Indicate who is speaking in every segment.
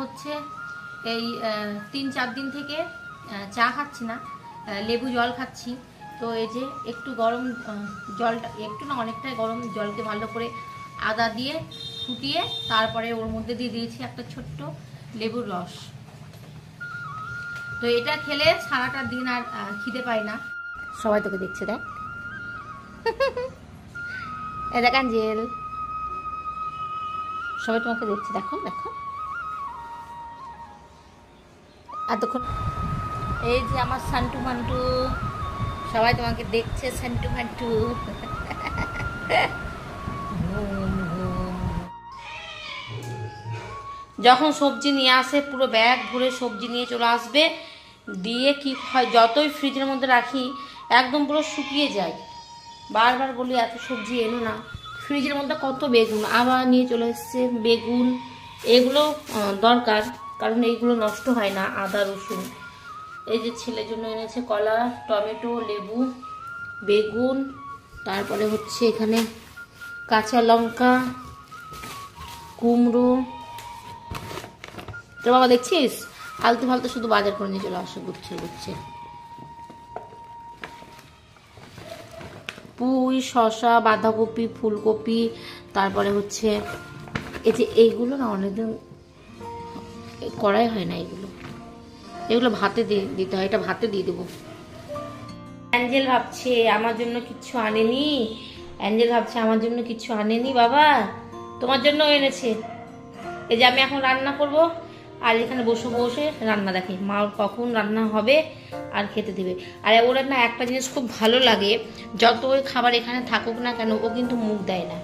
Speaker 1: হচ্ছে এই তিন চার দিন থেকে চা খাচ্ছি না লেবু জল খাচ্ছি। তো এই যে একটু গরম জলটা, একটু না অনেকটাই গরম জলকে ভালো করে আদা দিয়ে ফুটিয়ে তারপরে ওর মধ্যে দিয়ে দিয়েছি একটা ছোট্ট লেবুর রস। তো এটা খেলে সারাটা দিন আর খিদে পায় না। সবাই তোকে দেখছে, দেখ। এ দেখ, আঞ্জেল। সবাই তোমাকে দেখছে, দেখো দেখো। এতক্ষণ এই যে আমার সান্টু মান্টু, সবাই তোমাকে দেখছে, সান্টু মান্টু। যখন সবজি নিয়ে আসে, পুরো ব্যাগ ভরে সবজি নিয়ে চলে আসবে। দিয়ে কি হয়, যতই ফ্রিজের মধ্যে রাখি, একদম পুরো শুকিয়ে যায়। বারবার বলি, এত সবজি এলো না। ফ্রিজের মধ্যে কত বেগুন? আবার নিয়ে চলে এসছে বেগুন। এগুলো দরকার, কারণ এইগুলো নষ্ট হয় না, আদা, রসুন। এই যে ছেলের জন্য এনেছে কলা, টমেটো, লেবু, বেগুন, তারপরে হচ্ছে এখানে কাঁচা লঙ্কা, কুমড়ো। তোর বাবা দেখছিস? আলতু ফালতু শুধু বাজার করে নিয়ে চলে আসে গুচ্ছে গুচ্ছে পুঁই শশা বাঁধাকপি, ফুলকপি, তারপরে হচ্ছে এই যে এইগুলো না অনেকদিন করাই হয় না এগুলো। এগুলো ভাতে দিয়ে দিতে হয়, এটা ভাতে দিয়ে দেবো। অ্যাঞ্জেল ভাবছে আমার জন্য কিচ্ছু আনেনি। অ্যাঞ্জেল ভাবছে আমার জন্য কিছু আনেনি বাবা। তোমার জন্য এনেছে। এই যে আমি এখন রান্না করব। আর এখানে বসে বসে রান্না দেখে। মা কখন রান্না হবে আর খেতে দেবে। আর ওর না একটা জিনিস খুব ভালো লাগে, যত ওই খাবার এখানে থাকুক না কেন, ও কিন্তু মুখ দেয় না।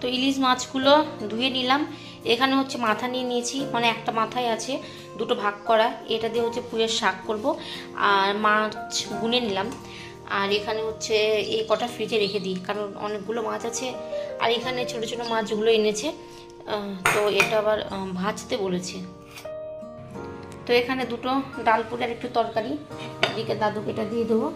Speaker 1: তো ইলিশ মাছগুলো ধুয়ে নিলাম। এখানে হচ্ছে মাথা নিয়ে নিয়েছি মানে একটা মাথায় আছে, দুটো ভাগ করা। এটা দিয়ে হচ্ছে পুয়ের শাক করব আর মাছ গুনে নিলাম। আর এখানে হচ্ছে এই কটা ফ্রিজে রেখে দিই, কারণ অনেকগুলো মাছ আছে। আর এখানে ছোট ছোট মাছগুলো এনেছে। তো এটা আবার ভাজতে বলেছে। তো এখানে দুটো ডাল পুরি আর একটু তরকারি। এদিকে দাদুকে এটা দিয়ে দেবো।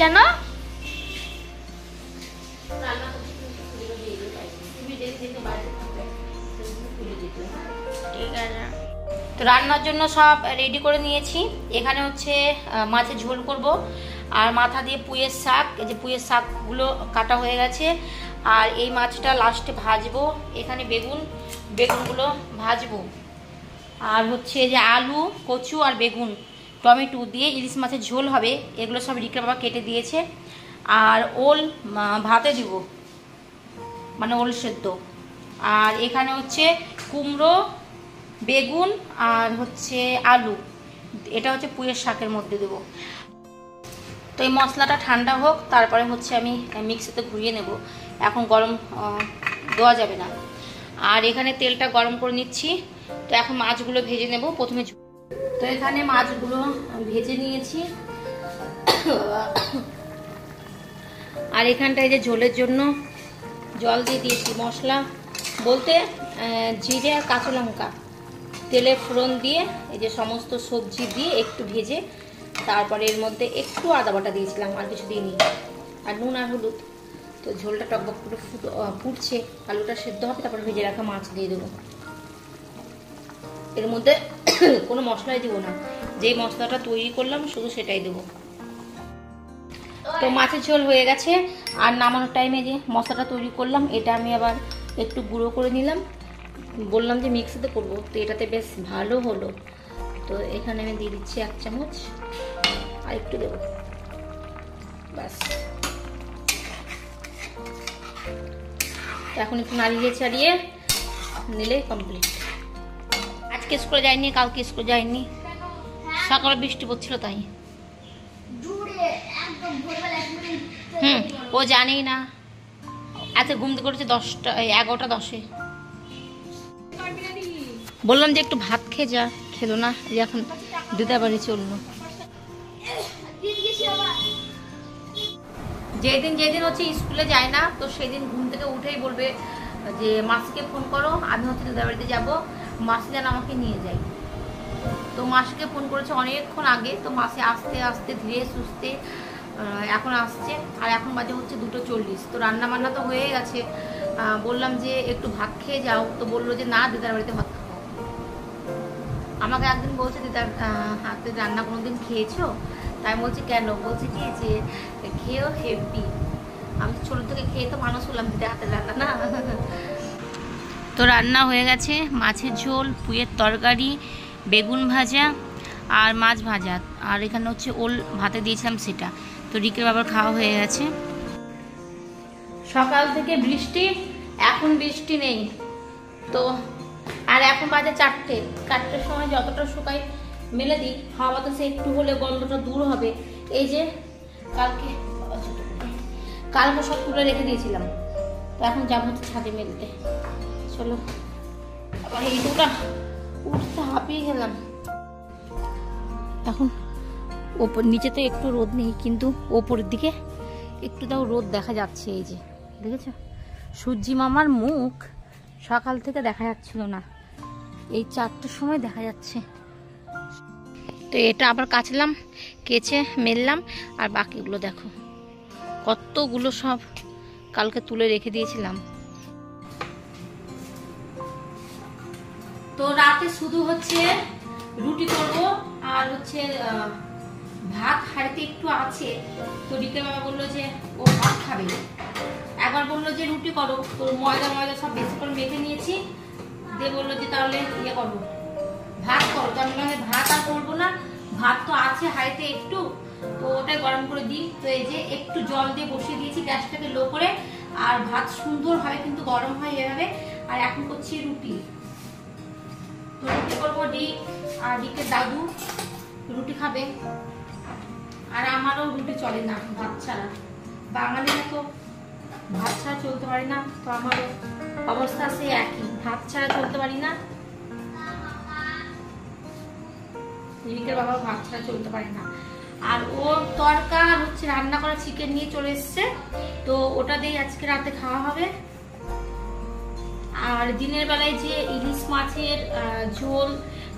Speaker 2: কেন। ঠিক আছে।
Speaker 1: তো রান্নার জন্য সব রেডি করে নিয়েছি। এখানে হচ্ছে মাছের ঝোল করব। আর মাথা দিয়ে পুঁয়ের শাক, এই যে পুঁয়ের শাকগুলো কাটা হয়ে গেছে। আর এই মাছটা লাস্টে ভাজবো। এখানে বেগুন, বেগুনগুলো ভাজবো। আর হচ্ছে যে আলু, কচু আর বেগুন, টমেটো দিয়ে ইলিশ মাছের ঝোল হবে। এগুলো সব রিক্রা বাবা কেটে দিয়েছে। আর ওল ভাতে দিব। মানে ওল সেদ্ধ। আর এখানে হচ্ছে কুমড়ো বেগুন আর হচ্ছে আলু। এটা হচ্ছে পুঁয়ের শাকের মধ্যে দেবো। তো এই মশলাটা ঠান্ডা হোক, তারপরে হচ্ছে আমি মিক্সিতে ঘুরিয়ে নেব। এখন গরম দেওয়া যাবে না। আর এখানে তেলটা গরম করে নিচ্ছি। তো এখন মাছগুলো ভেজে নেব। প্রথমে তো এখানে মাছগুলো ভেজে নিয়েছি। আর এখানটায় যে ঝোলের জন্য জল দিয়ে দিয়েছি মশলা। বলতে জিরে আর কাঁচা লঙ্কা। তেলে ফোড়ন দিয়ে, এই যে সমস্ত সবজি দিয়ে একটু ভেজে, তারপরে এর মধ্যে একটু আদা বাটা দিয়েছিলাম, আর কিছু দিইনি। আর নুন আর হলুদ। তো ঝোলটা টকবক করে ফুটছে, আলুটা সেদ্ধ হবে, তারপরে ভেজে রাখা মাছ দিয়ে দেবো। এর মধ্যে কোনো মশলাই দেবো না। যেই মশলাটা তৈরি করলাম, শুধু সেটাই দেবো। তো মাছের ঝোল হয়ে গেছে। আর নামানোর টাইমে যে মশলাটা তৈরি করলাম, এটা আমি আবার একটু গুঁড়ো করে নিলাম। বললাম যে মিক্সিতে করব, তো এটাতে বেশ ভালো হলো। তো এখানে আমি দিয়ে দিচ্ছি এক চামচ, আর একটু দেবো। ব্যাস। তো এখন একটু নাড়িয়ে ছাড়িয়ে নিলে কমপ্লিট আজকে স্কুলে যাইনি, কালকে স্কুলে যাইনি। সকালে বৃষ্টি পড়ছিল তাই। হুম, ও জানেই না। এত ঘুম করেছে দশটা এগারোটা দশে। বললাম যে একটু ভাত খেয়ে যা, খেলো না এখন দিদা বাড়ি চলল। যেদিন যেদিন হচ্ছে স্কুলে যায় না, তো সেদিন ঘুম থেকে উঠেই বলবে যে, মাসিকে ফোন করো, আমি হচ্ছে দিদা বাড়িতে যাব, মাসি যেন আমাকে নিয়ে যায়। তো মাসিকে ফোন করেছে অনেকক্ষণ আগে, তো মাসে আস্তে আস্তে ধীরে সুস্থে এখন আসছে, আর এখন বাজে হচ্ছে দুটো চল্লিশ। তো রান্না বান্না তো হয়ে গেছে। বললাম যে, একটু ভাত খেয়ে যাও। তো বলল যে, না দিদার বাড়িতে ভাত আমাকে একদিন বলছে দিদার হাতে রান্না কোনো দিন খেয়েছো? তাই বলছি, কেন? বলছি কি যে খেয়েও হেভি আমি ছোটো থেকে খেয়ে তো মানুষ হলাম দিদার হাতে রান্না, না? তো রান্না হয়ে গেছে। মাছের ঝোল, পুয়ের তরকারি, বেগুন ভাজা আর মাছ ভাজা। আর এখানে হচ্ছে ওল ভাতে দিয়েছিলাম সেটা। তো রিকের বাবার খাওয়া হয়ে গেছে। সকাল থেকে বৃষ্টি, এখন বৃষ্টি নেই। তো আর এখন বাজে চারটে। চারটের সময় যতটা শুকাই মেলে দিই, হাওয়া বাতাসে একটু হলে গন্ধটা দূর হবে। এই যে কালকে কালকে সব তুলে রেখে দিয়েছিলাম। তো এখন যাব হচ্ছে ছাদে মেলতে। চলো। আবার এই দুটা উঠতে হাঁপিয়ে গেলাম। এখন ওপর নিচেতে একটু রোদ নেই, কিন্তু ওপরের দিকে একটু তাও রোদ দেখা যাচ্ছে এই যে। দেখেছ? সূর্যি মামার মুখ। সকাল থেকে দেখা যাচ্ছিল না। এই চারটের সময় দেখা যাচ্ছে। তো এটা আবার কাচলাম কেচে মেললাম, আর বাকিগুলো দেখো। কতগুলো সব কালকে তুলে রেখে দিয়েছিলাম। তো রাতে শুধু হচ্ছে রুটি করব, আর হচ্ছে ভাত হাড়িতে একটু আছে। তো রিকে বাবা বলল যে ও ভাত খাবে একবার বলল যে, রুটি করো। তো ময়দা ময়দা সব বেশি করে মেখে নিয়েছি। দিয়ে বলল যে, তাহলে ইয়ে করো, ভাত করো। তো আমি ভাত আর করব না, ভাত তো আছে হাড়িতে একটু, তো ওটাই গরম করে দিই। তো এই যে একটু জল দিয়ে বসিয়ে দিয়েছি গ্যাসটাকে লো করে, আর ভাত সুন্দরভাবে কিন্তু গরম হয় এভাবে। আর এখন করছি রুটি। তো রুটি করব ডি, আর ডিকে দাদু রুটি খাবে। আর আমারও রুটি চলে না, ভাত ছাড়া। বাঙালিরা তো। ভাত ছাড়া চলতে পারি না, তো আমারও অবস্থা সে একই। ভাত ছাড়া চলতে পারি না। রিকের বাবা ভাত ছাড়া চলতে পারে না। আর ও তরকা হচ্ছে রান্না করা চিকেন নিয়ে চলে এসছে, তো ওটা দিয়ে আজকে রাতে খাওয়া হবে। আর দিনের বেলায় যে ইলিশ মাছের ঝোল,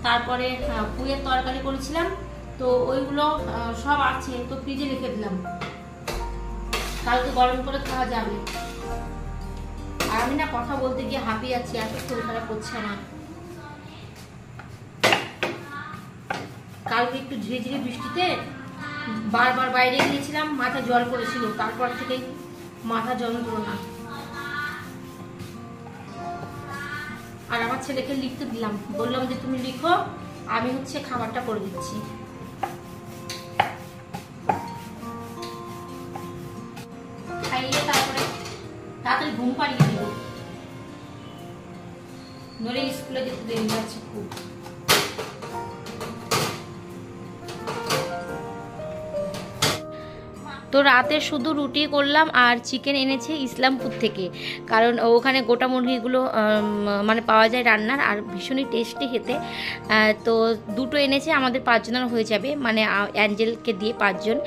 Speaker 1: তারপরে পুঁয়ের তরকারি করেছিলাম, তো ওইগুলো সব আছে, তো ফ্রিজে রেখে দিলাম। কালকে গরম করে খাওয়া যাবে। আর আমি না কথা বলতে গিয়ে হাঁপিয়ে যাচ্ছি, এত শরীর খারাপ করছে না। কালকে একটু ঝিরে ঝিরে বৃষ্টিতে বারবার বাইরে গিয়েছিলাম, মাথা জল পড়েছিল তারপর থেকে মাথা যন্ত্রণা। আর আমার ছেলেকে লিখতে দিলাম, বললাম যে তুমি লিখো, আমি হচ্ছে খাবারটা করে দিচ্ছি। তাড়াতাড়ি ঘুম পাড়িয়ে দেবো। নরে স্কুলে যেতে দেরি যাচ্ছে খুব। তো রাতে শুধু রুটি করলাম আর চিকেন এনেছে ইসলামপুর থেকে। কারণ ওখানে গোটা মুরগিগুলো মানে পাওয়া যায় রান্নার আর ভীষণই টেস্টি খেতে। তো দুটো এনেছে, আমাদের পাঁচজনের হয়ে যাবে মানে অ্যাঞ্জেলকে দিয়ে পাঁচজন।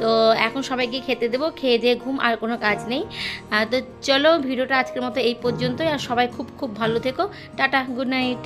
Speaker 1: তো এখন সবাইকে খেতে দেবো, খেয়ে দিয়ে ঘুম আর কোনো কাজ নেই। তো চলো ভিডিওটা আজকের মতো এই পর্যন্তই, আর সবাই খুব খুব ভালো থেকো। Tata good night